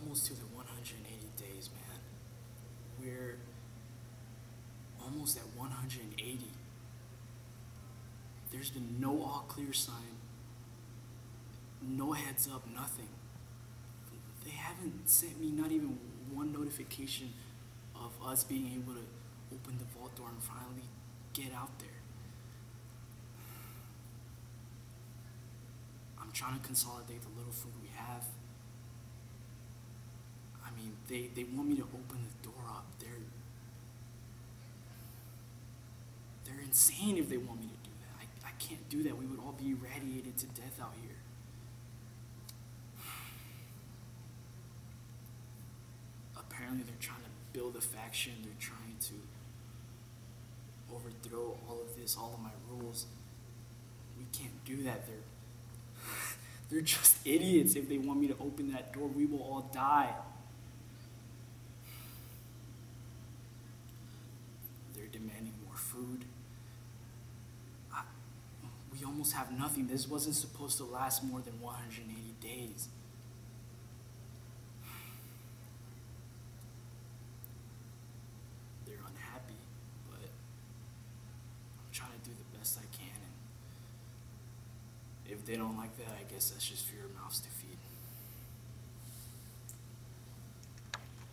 almost to the 180 days, man. We're almost at 180. There's been no all clear sign, no heads up, nothing. They haven't sent me not even one notification of us being able to open the vault door and finally get out there. I'm trying to consolidate the little food we have. They, they want me to open the door up. They're they're insane if they want me to do that. I, I can't do that. We would all be irradiated to death out here. Apparently they're trying to build a faction. They're trying to overthrow all of this, all of my rules. We can't do that. They're they're just idiots if they want me to open that door. We will all die. Demanding more food. I, we almost have nothing. This wasn't supposed to last more than 180 days. They're unhappy, but I'm trying to do the best I can. And if they don't like that, I guess that's just for your mouths to feed.